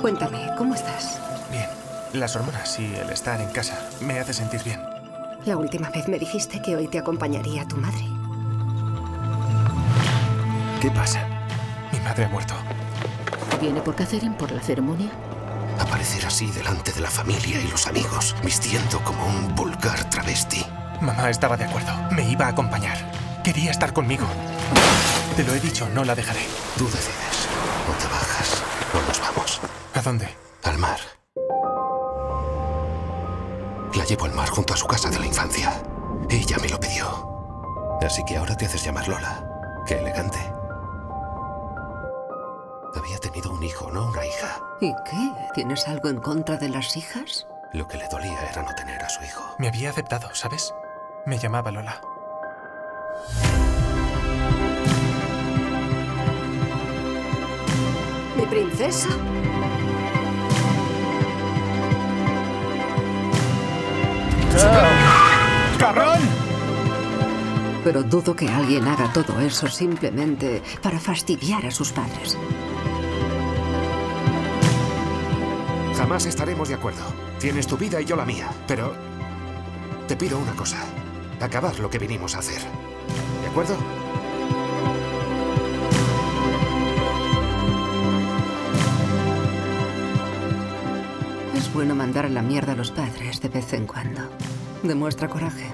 Cuéntame, ¿cómo estás? Bien. Las hormonas y el estar en casa me hace sentir bien. La última vez me dijiste que hoy te acompañaría tu madre. ¿Qué pasa? Mi madre ha muerto. ¿Viene por Catherine por la ceremonia? Aparecer así delante de la familia y los amigos, vistiendo como un vulgar travesti. Mamá estaba de acuerdo. Me iba a acompañar. Quería estar conmigo. Te lo he dicho, no la dejaré. Tú decides. O te bajas. ¿A dónde? Al mar. La llevo al mar junto a su casa de la infancia. Ella me lo pidió. Así que ahora te haces llamar Lola. Qué elegante. Había tenido un hijo, no una hija. ¿Y qué? ¿Tienes algo en contra de las hijas? Lo que le dolía era no tener a su hijo. Me había aceptado, ¿sabes? Me llamaba Lola. ¿Mi princesa? ¡Cabrón! Pero dudo que alguien haga todo eso simplemente para fastidiar a sus padres. Jamás estaremos de acuerdo. Tienes tu vida y yo la mía. Pero te pido una cosa. Acabar lo que vinimos a hacer. ¿De acuerdo? Bueno mandar a la mierda a los padres de vez en cuando. Demuestra coraje.